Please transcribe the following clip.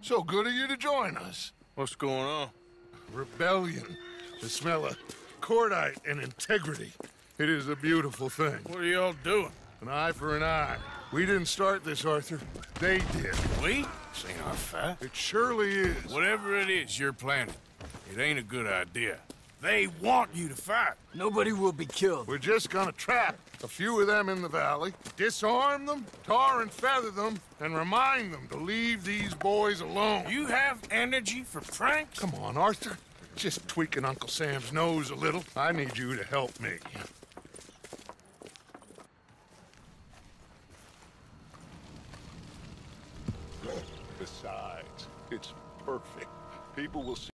So good of you to join us. What's going on? Rebellion. The smell of cordite and integrity. It is a beautiful thing. What are y'all doing? An eye for an eye. We didn't start this, Arthur. They did. We? This ain't our fight. It surely is. Whatever it is you're planning, it ain't a good idea. They want you to fight. Nobody will be killed. We're just gonna trap a few of them in the valley, disarm them, tar and feather them, and remind them to leave these boys alone. You have energy for pranks? Come on, Arthur. Just tweaking Uncle Sam's nose a little. I need you to help me. Besides, it's perfect. People will see.